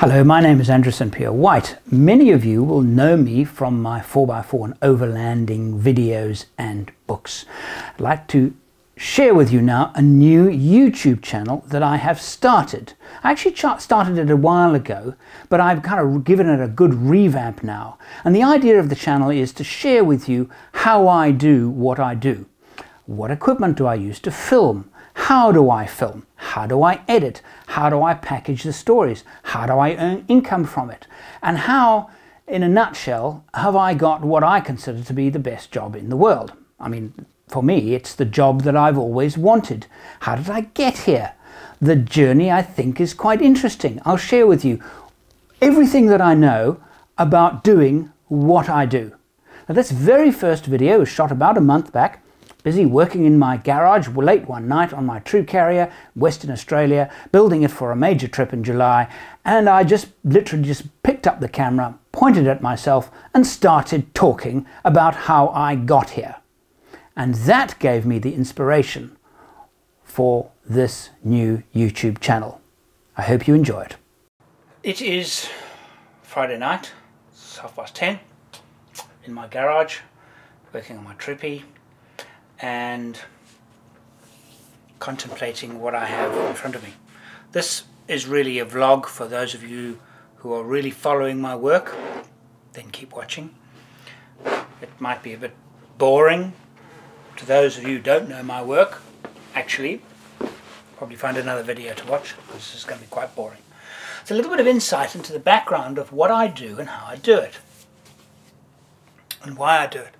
Hello, my name is Andrew. Pierre White. Many of you will know me from my 4x4 and overlanding videos and books. I'd like to share with you now a new YouTube channel that I have started. I actually started it a while ago, but I've kind of given it a good revamp now. And the idea of the channel is to share with you how I do what I do. What equipment do I use to film? How do I film? How do I edit? How do I package the stories? How do I earn income from it? And how, in a nutshell, have I got what I consider to be the best job in the world? I mean, for me, it's the job that I've always wanted. How did I get here? The journey, I think, is quite interesting. I'll share with you everything that I know about doing what I do. Now, this very first video was shot about a month back, busy working in my garage late one night on my Troop Carrier, Western Australia, building it for a major trip in July, and I just literally just picked up the camera, pointed at myself, and started talking about how I got here. And that gave me the inspiration for this new YouTube channel. I hope you enjoy it. It is Friday night, it's half past ten, in my garage, working on my Troopy and contemplating what I have in front of me. This is really a vlog for those of you who are really following my work, then keep watching. It might be a bit boring to those of you who don't know my work, actually, probably find another video to watch. This is going to be quite boring. It's a little bit of insight into the background of what I do and how I do it. And why I do it.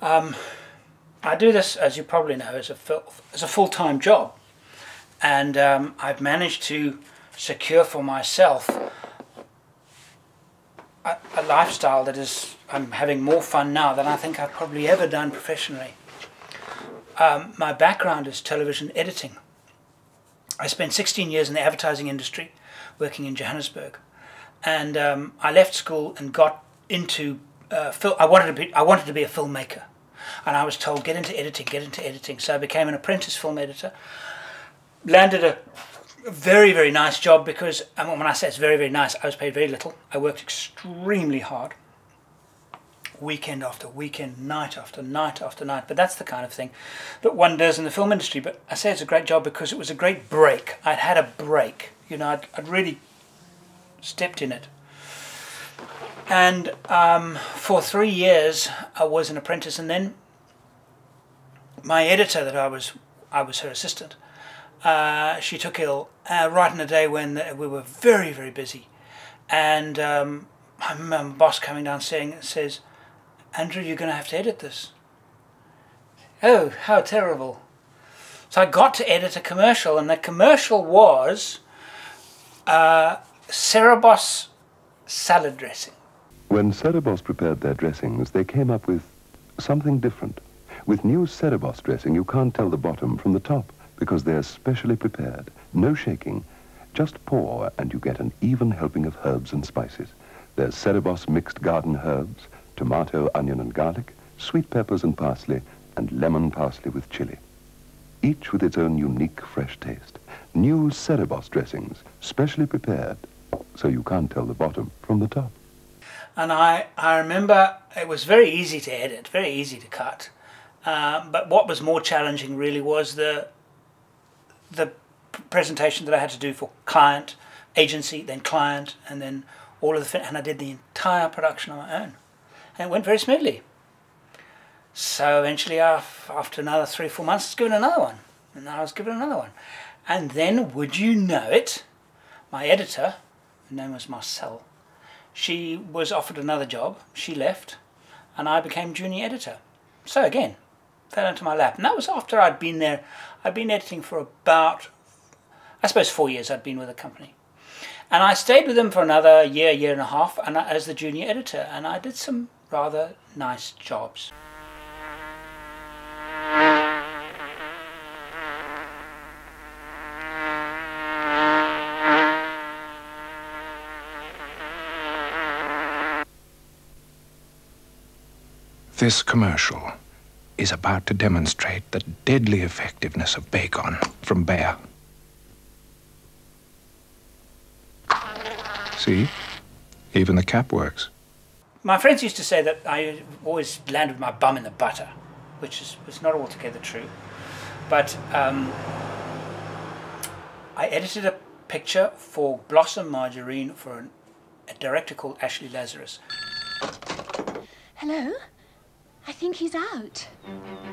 Um, I do this, as you probably know, as a, full, as a full-time job. And um, I've managed to secure for myself a, a lifestyle that is, I'm having more fun now than I think I've probably ever done professionally. Um, my background is television editing. I spent 16 years in the advertising industry working in Johannesburg. And um, I left school and got into uh, film. I wanted to be I wanted to be a filmmaker, and I was told get into editing, get into editing. So I became an apprentice film editor. Landed a very very nice job because and when I say it's very very nice, I was paid very little. I worked extremely hard weekend after weekend, night after night after night. But that's the kind of thing that one does in the film industry. But I say it's a great job because it was a great break. I'd had a break. You know, I'd, I'd really stepped in it. And um, for three years, I was an apprentice, and then my editor, that I was, I was her assistant. Uh, she took ill uh, right in a day when we were very, very busy, and um, I remember my boss coming down saying says, Andrew, you're going to have to edit this. Oh, how terrible. So I got to edit a commercial, and the commercial was uh, Cerebos salad dressing. When Cerebos prepared their dressings, they came up with something different. With new Cerebos dressing, you can't tell the bottom from the top because they're specially prepared. No shaking. Just pour and you get an even helping of herbs and spices. There's Cerebos mixed garden herbs, tomato, onion and garlic, sweet peppers and parsley, and lemon parsley with chili. Each with its own unique fresh taste. New Cerebos dressings, specially prepared, so you can't tell the bottom from the top. And I, I remember it was very easy to edit, very easy to cut. Uh, but what was more challenging really was the the presentation that I had to do for client, agency, then client, and then all of the and I did the entire production on my own and it went very smoothly. So eventually, after another three, four months, I was given another one, and I was given another one. And then, would you know it, my editor, her name was Marcel, she was offered another job, she left, and I became junior editor. So again, fell into my lap. And that was after I'd been there, I'd been editing for about, I suppose four years I'd been with the company. And I stayed with them for another year, year and a half, and uh, as the junior editor, and I did some rather nice jobs. This commercial is about to demonstrate the deadly effectiveness of Baygon from Bayer. See? Even the cap works. My friends used to say that I always landed my bum in the butter, which is, was not altogether true. But um, I edited a picture for Blossom Margarine for an, a director called Ashley Lazarus. Hello? I think he's out.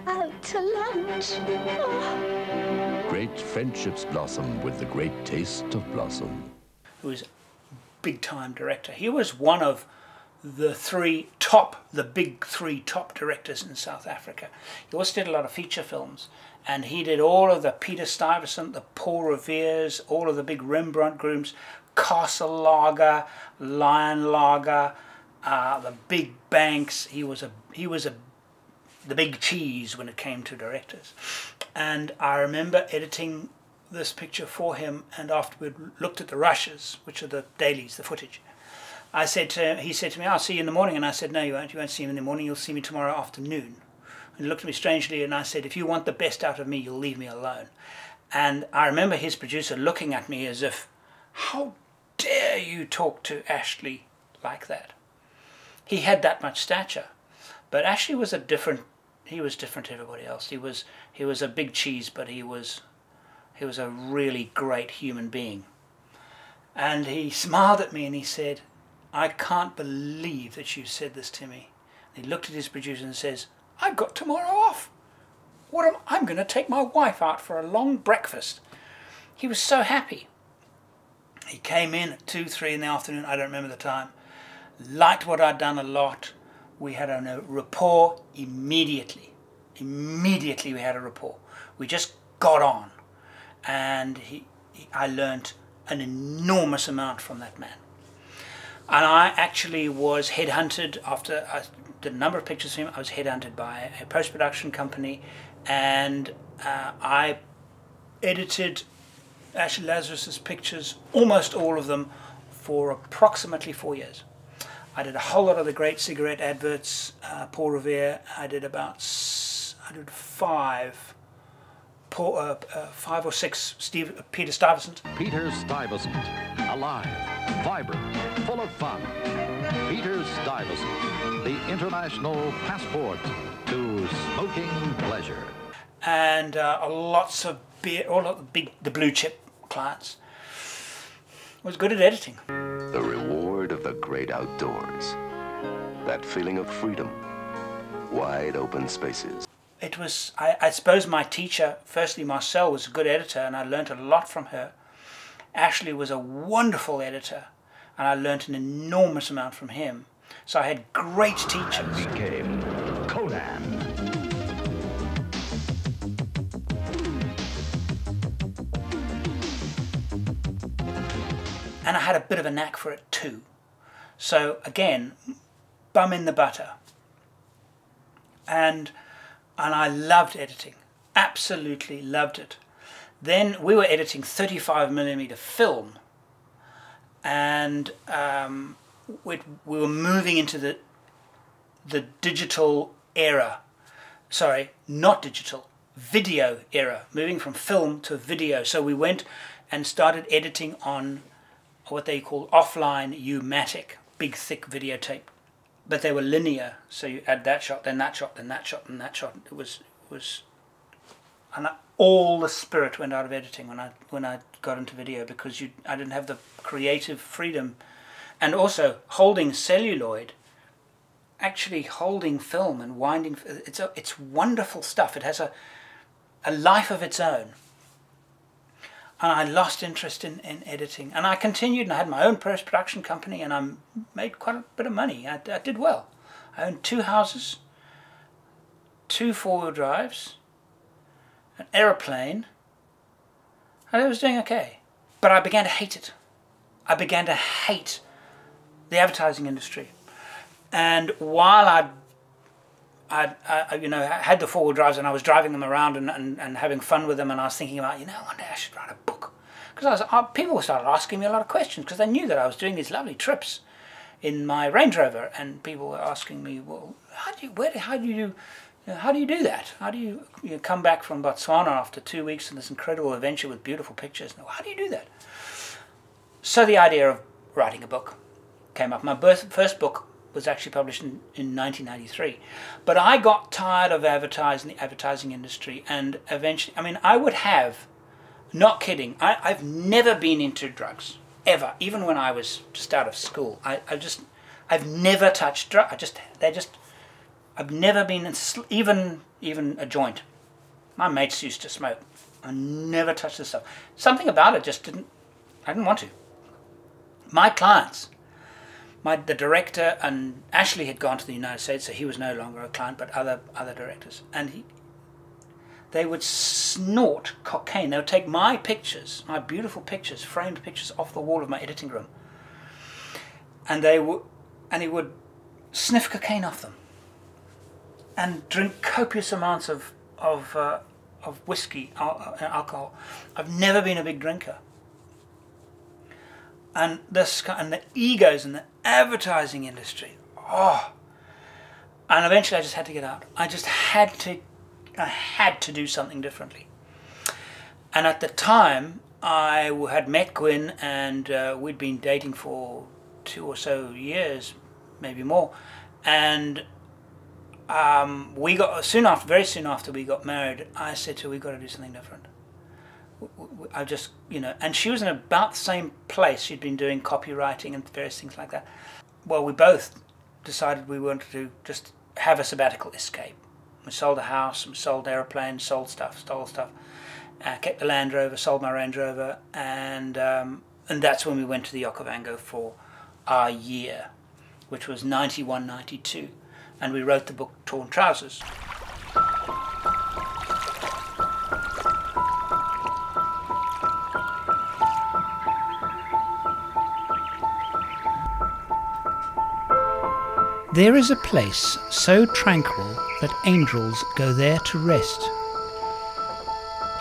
Out to lunch. Oh. Great friendships blossom with the great taste of blossom. Who was a big time director. He was one of the three top, the big three top directors in South Africa. He also did a lot of feature films and he did all of the Peter Stuyvesant, the Paul Revere's, all of the big Rembrandt groups, Castle Lager, Lion Lager, uh, the big banks. He was a he was a the big cheese when it came to directors. And I remember editing this picture for him, and afterward looked at the rushes, which are the dailies, the footage. I said to him, he said to me, "I'll see you in the morning," and I said, "No, you won't. You won't see me in the morning. You'll see me tomorrow afternoon." And he looked at me strangely, and I said, "If you want the best out of me, you'll leave me alone." And I remember his producer looking at me as if, "How dare you talk to Ashley like that?" He had that much stature, but Ashley was a different. He was different to everybody else. He was he was a big cheese, but he was he was a really great human being. And he smiled at me and he said, I can't believe that you said this to me. And he looked at his producer and says, I've got tomorrow off. What am I'm going to take my wife out for a long breakfast. He was so happy. He came in at 2, 3 in the afternoon, I don't remember the time, liked what I'd done a lot. We had a rapport immediately. Immediately we had a rapport. We just got on. And he, he, I learnt an enormous amount from that man. And I actually was headhunted after I did a number of pictures of him. I was headhunted by a post production company and uh, I edited Ashley Lazarus's pictures, almost all of them, for approximately four years. I did a whole lot of the great cigarette adverts, uh, Paul Revere. I did about I did five, Paul, uh, uh, five or six Steve, Peter Stuyvesant. Peter Stuyvesant, alive, vibrant, full of fun. Peter Stuyvesant, the international passport to smoking pleasure. And uh, lots of beer, all of the big, the blue chip clients. Was good at editing. Great outdoors. That feeling of freedom. Wide open spaces. It was, I, I suppose my teacher, firstly Marcel was a good editor and I learnt a lot from her. Ashley was a wonderful editor and I learnt an enormous amount from him. So I had great teachers. Became Conan. and I had a bit of a knack for it too. So again, bum in the butter. And and I loved editing. Absolutely loved it. Then we were editing 35 millimeter film, and um, we, we were moving into the the digital era. Sorry, not digital, video era, moving from film to video. So we went and started editing on what they call offline U-matic, big thick videotape. But they were linear, so you add that shot, then that shot, then that shot, and that shot. It was it was, and I, all the spirit went out of editing when I when I got into video because you I didn't have the creative freedom, and also holding celluloid. Actually, holding film and winding it's a, it's wonderful stuff. It has a a life of its own and I lost interest in, in editing. And I continued, and I had my own post production company, and I made quite a bit of money. I, I did well. I owned two houses, two four wheel drives, an aeroplane, and I was doing okay. But I began to hate it. I began to hate the advertising industry. And while I'd I, I, you know, had the four-wheel drives and I was driving them around and, and, and having fun with them and I was thinking about, you know, one day I should write a book. Because I was, uh, people started asking me a lot of questions because they knew that I was doing these lovely trips in my Range Rover and people were asking me, well, how do you, where, how do you, how do you do that? How do you, you come back from Botswana after two weeks in this incredible adventure with beautiful pictures? How do you do that? So the idea of writing a book came up. My birth, first book was actually published in, in 1993. But I got tired of advertising, the advertising industry, and eventually, I mean, I would have, not kidding, I, I've never been into drugs, ever. Even when I was just out of school, I, I just, I've never touched drugs. I just, they just, I've never been, in, even, even a joint. My mates used to smoke. I never touched this stuff. Something about it just didn't, I didn't want to. My clients, my the director and Ashley had gone to the United States, so he was no longer a client, but other other directors, and he, they would snort cocaine. They would take my pictures, my beautiful pictures, framed pictures, off the wall of my editing room, and they would, and he would sniff cocaine off them, and drink copious amounts of of uh, of whiskey, uh, alcohol. I've never been a big drinker and this and the egos in the advertising industry. Oh, and eventually I just had to get out. I just had to, I had to do something differently. And at the time, I had met Gwyn, and uh, we'd been dating for two or so years, maybe more, and um, we got soon after, very soon after we got married. I said to her, "We've got to do something different." I just, you know, and she was in about the same place. She'd been doing copywriting and various things like that. Well, we both decided we wanted to just have a sabbatical escape. We sold a house, we sold aeroplanes, sold stuff, stole stuff, uh, kept the Land Rover, sold my Range Rover, and um, and that's when we went to the Okavango for our year, which was 91, 92. And we wrote the book Torn Trousers. There is a place so tranquil that angels go there to rest.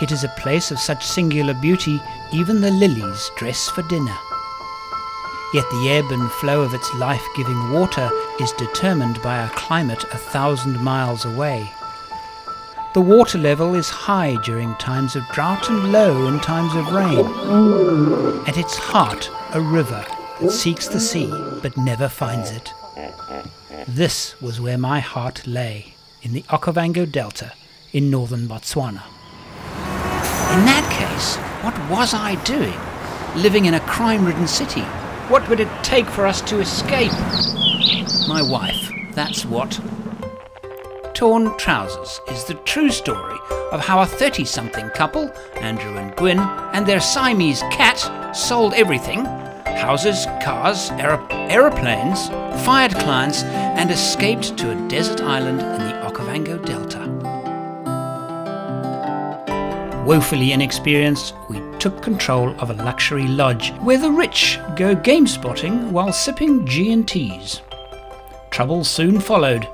It is a place of such singular beauty, even the lilies dress for dinner. Yet the ebb and flow of its life giving water is determined by a climate a thousand miles away. The water level is high during times of drought and low in times of rain. At its heart, a river that seeks the sea but never finds it. This was where my heart lay, in the Okavango Delta in northern Botswana. In that case, what was I doing? Living in a crime ridden city? What would it take for us to escape? My wife, that's what. Torn Trousers is the true story of how a 30 something couple, Andrew and Gwyn, and their Siamese cat sold everything houses, cars, aer- aeroplanes, fired clients, and escaped to a desert island in the Okavango Delta. Woefully inexperienced, we took control of a luxury lodge where the rich go game spotting while sipping G&Ts. Trouble soon followed.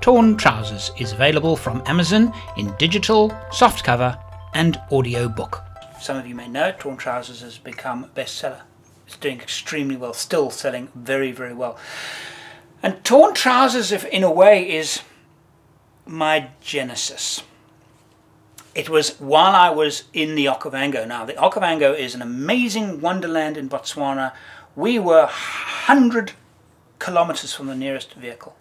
Torn Trousers is available from Amazon in digital, softcover, and audiobook. Some of you may know Torn Trousers has become a bestseller. It's doing extremely well, still selling very, very well. And Torn Trousers, if in a way, is my genesis. It was while I was in the Okavango. Now, the Okavango is an amazing wonderland in Botswana. We were 100 kilometers from the nearest vehicle.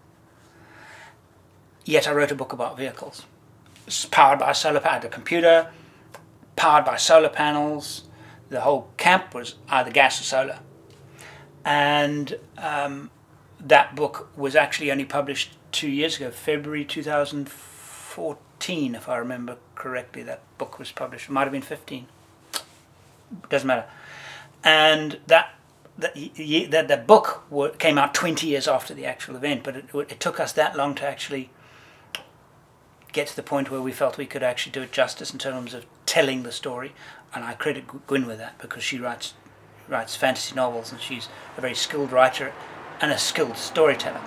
Yet I wrote a book about vehicles. It's powered by solar power, the computer, powered by solar panels, the whole camp was either gas or solar. And um, that book was actually only published two years ago, February 2014, if I remember correctly. That book was published. It might have been 15. Doesn't matter. And that that the, the book came out 20 years after the actual event, but it, it took us that long to actually get to the point where we felt we could actually do it justice in terms of telling the story and I credit Gwyn with that because she writes writes fantasy novels and she's a very skilled writer and a skilled storyteller.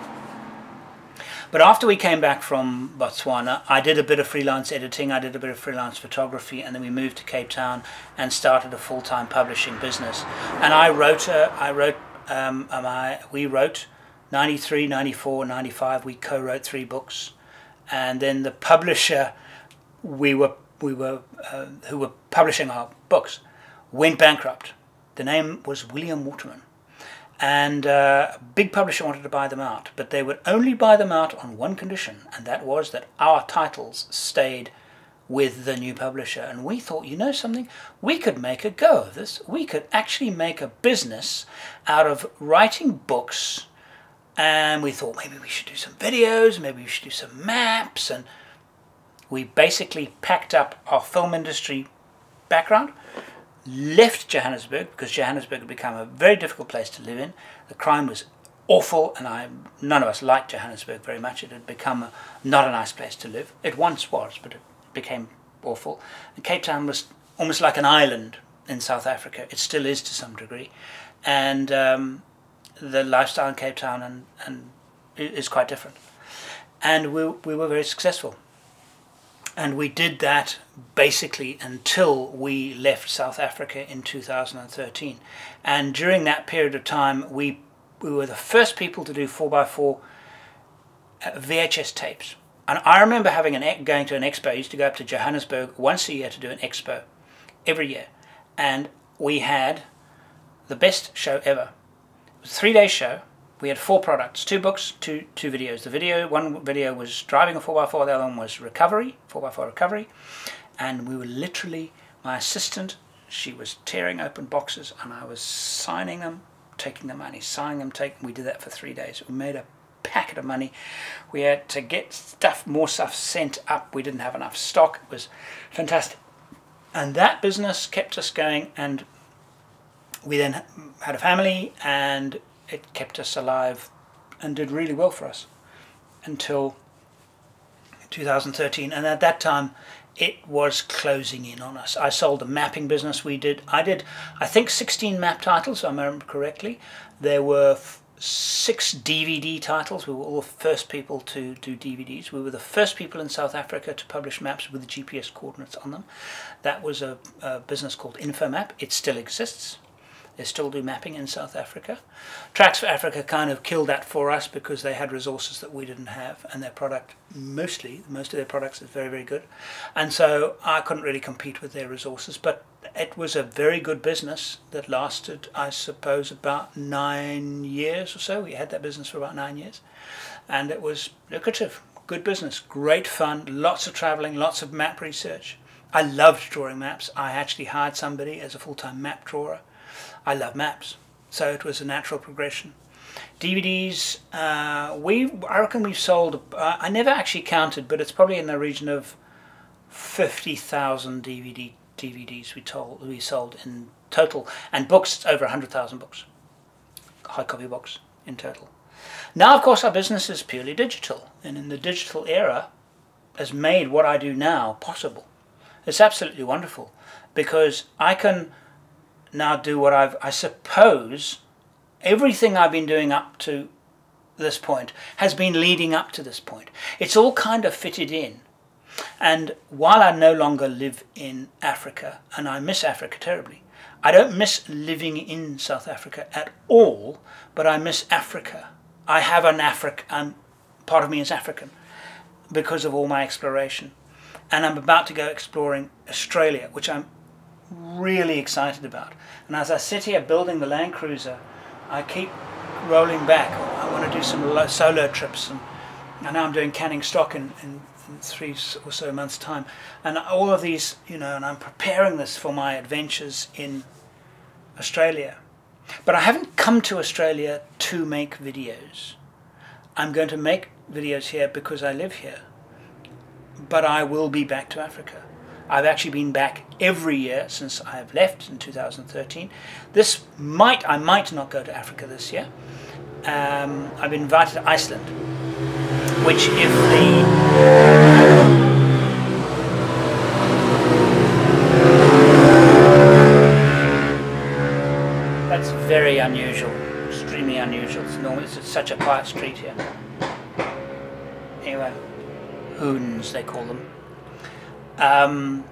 But after we came back from Botswana, I did a bit of freelance editing, I did a bit of freelance photography, and then we moved to Cape Town and started a full-time publishing business. And I wrote, a, I wrote, um, I, we wrote 93, 94, 95, we co-wrote three books. And then the publisher, we were we were uh, who were publishing our books went bankrupt. The name was William Waterman. And uh, a big publisher wanted to buy them out, but they would only buy them out on one condition, and that was that our titles stayed with the new publisher. And we thought, you know something, we could make a go of this. We could actually make a business out of writing books. And we thought maybe we should do some videos, maybe we should do some maps. And we basically packed up our film industry background left Johannesburg because Johannesburg had become a very difficult place to live in. The crime was awful, and I none of us liked Johannesburg very much. It had become a, not a nice place to live. It once was, but it became awful. And Cape Town was almost like an island in South Africa. It still is to some degree, and um, the lifestyle in Cape Town and, and is quite different. And we we were very successful. And we did that basically until we left South Africa in 2013. And during that period of time, we, we were the first people to do 4x4 uh, VHS tapes. And I remember having an going to an expo. I used to go up to Johannesburg once a year to do an expo, every year. And we had the best show ever. It was a three-day show we had four products, two books, two two videos. The video, one video was driving a 4x4, the other one was recovery, 4x4 recovery. And we were literally, my assistant, she was tearing open boxes and I was signing them, taking the money, signing them, taking, we did that for three days. We made a packet of money. We had to get stuff, more stuff sent up. We didn't have enough stock. It was fantastic. And that business kept us going and we then had a family and it kept us alive and did really well for us until 2013 and at that time it was closing in on us. I sold the mapping business we did. I did I think 16 map titles if I remember correctly. There were six DVD titles. We were all the first people to do DVDs. We were the first people in South Africa to publish maps with GPS coordinates on them. That was a, a business called Infomap. It still exists. They still do mapping in South Africa. Tracks for Africa kind of killed that for us because they had resources that we didn't have, and their product mostly, most of their products is very, very good. And so I couldn't really compete with their resources, but it was a very good business that lasted, I suppose, about nine years or so. We had that business for about nine years, and it was lucrative, good business, great fun, lots of traveling, lots of map research. I loved drawing maps. I actually hired somebody as a full-time map drawer I love maps, so it was a natural progression. DVDs, uh, we I reckon we've sold. Uh, I never actually counted, but it's probably in the region of fifty thousand DVD DVDs we told we sold in total, and books it's over hundred thousand books, high copy books in total. Now, of course, our business is purely digital, and in the digital era, has made what I do now possible. It's absolutely wonderful because I can now do what I've, I suppose, everything I've been doing up to this point has been leading up to this point. It's all kind of fitted in. And while I no longer live in Africa, and I miss Africa terribly, I don't miss living in South Africa at all, but I miss Africa. I have an Africa, I'm, um, part of me is African because of all my exploration. And I'm about to go exploring Australia, which I'm really excited about. And as I sit here building the Land Cruiser, I keep rolling back. I want to do some solo trips, and, now I'm doing Canning Stock in, in, in, three or so months' time. And all of these, you know, and I'm preparing this for my adventures in Australia. But I haven't come to Australia to make videos. I'm going to make videos here because I live here. But I will be back to Africa. I've actually been back every year since I've left in 2013. This might, I might not go to Africa this year. Um, I've been invited to Iceland, which if the That's very unusual, extremely unusual. It's normally it's such a quiet street here. Anyway, hoons they call them. Um,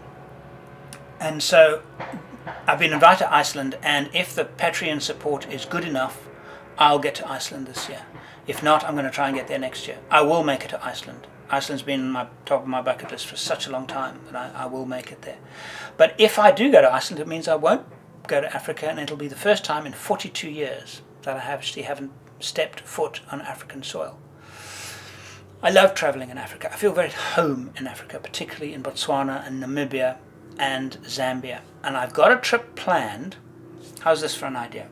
and so I've been invited to Iceland, and if the Patreon support is good enough, I'll get to Iceland this year. If not, I'm going to try and get there next year. I will make it to Iceland. Iceland's been on my top of my bucket list for such a long time that I, I will make it there. But if I do go to Iceland, it means I won't go to Africa, and it'll be the first time in 42 years that I actually haven't stepped foot on African soil. I love traveling in Africa. I feel very at home in Africa, particularly in Botswana and Namibia and Zambia. And I've got a trip planned. How's this for an idea?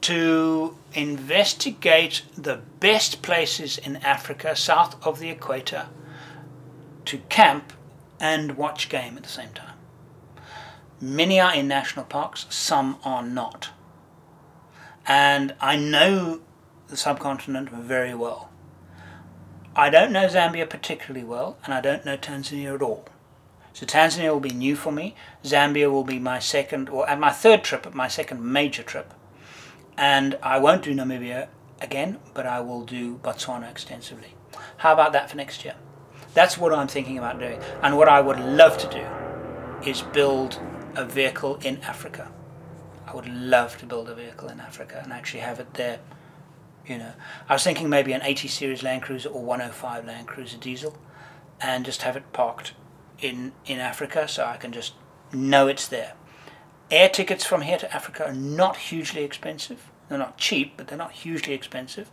To investigate the best places in Africa south of the equator to camp and watch game at the same time. Many are in national parks, some are not. And I know the subcontinent very well. I don't know Zambia particularly well, and I don't know Tanzania at all. So Tanzania will be new for me. Zambia will be my second, or at my third trip, my second major trip. And I won't do Namibia again, but I will do Botswana extensively. How about that for next year? That's what I'm thinking about doing. And what I would love to do is build a vehicle in Africa. I would love to build a vehicle in Africa and actually have it there. You know, I was thinking maybe an 80 series Land Cruiser or 105 Land Cruiser diesel, and just have it parked in in Africa so I can just know it's there. Air tickets from here to Africa are not hugely expensive. They're not cheap, but they're not hugely expensive.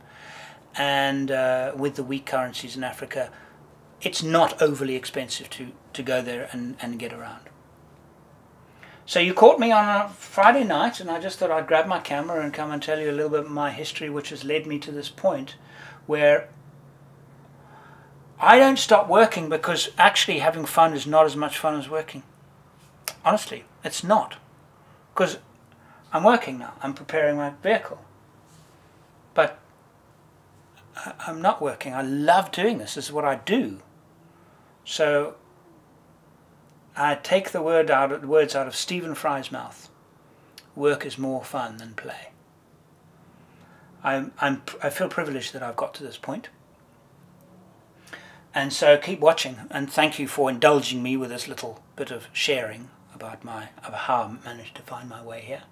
And uh, with the weak currencies in Africa, it's not overly expensive to, to go there and, and get around. So you caught me on a Friday night, and I just thought I'd grab my camera and come and tell you a little bit of my history, which has led me to this point where I don't stop working because actually having fun is not as much fun as working. Honestly, it's not. Because I'm working now, I'm preparing my vehicle. But I'm not working. I love doing this. This is what I do. So I take the word out of, the words out of Stephen Fry's mouth. Work is more fun than play. I'm, I'm, I feel privileged that I've got to this point. And so keep watching, and thank you for indulging me with this little bit of sharing about my about how I managed to find my way here.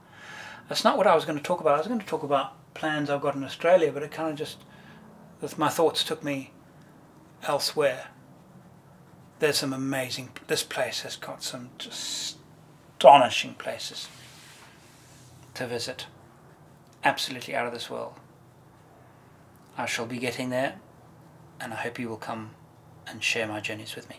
That's not what I was going to talk about. I was going to talk about plans I've got in Australia, but it kind of just, my thoughts took me elsewhere there's some amazing, this place has got some astonishing places to visit. Absolutely out of this world. I shall be getting there and I hope you will come and share my journeys with me.